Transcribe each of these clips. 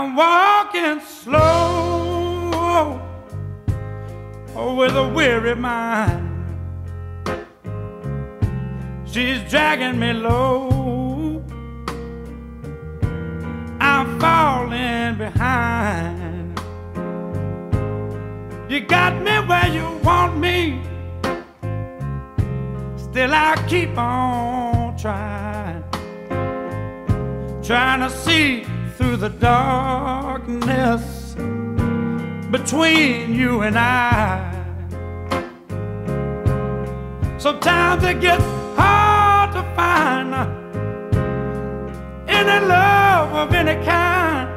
I'm walking slow oh, with a weary mind. She's dragging me low. I'm falling behind. You got me where you want me. Still, I keep on trying, trying to see through the darkness between you and I. Sometimes it gets hard to find any love of any kind.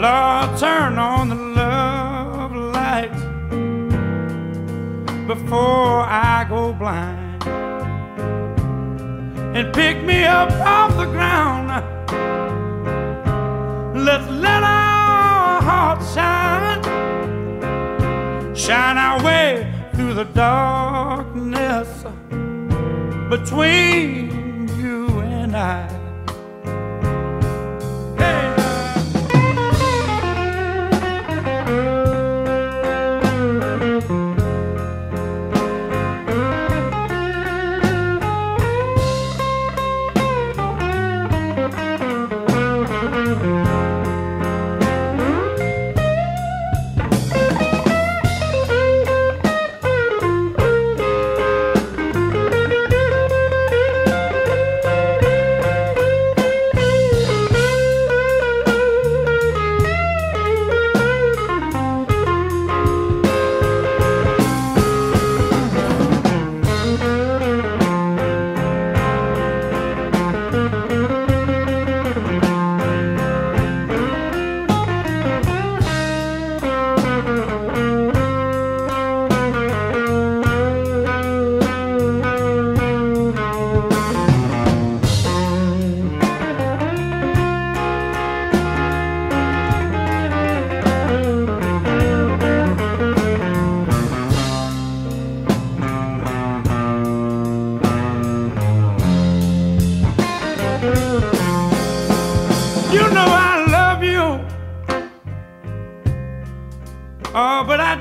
Lord, turn on the love light before I go blind and pick me up off the ground. The darkness between you and I.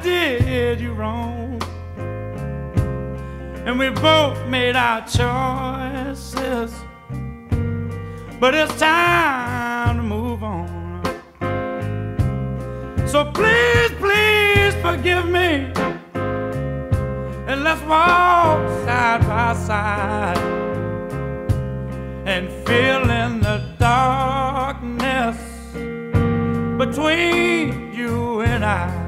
did you wrong. And we both made our choices. But it's time to move on. So please, please forgive me. And let's walk side by side and fill in the darkness between you and I.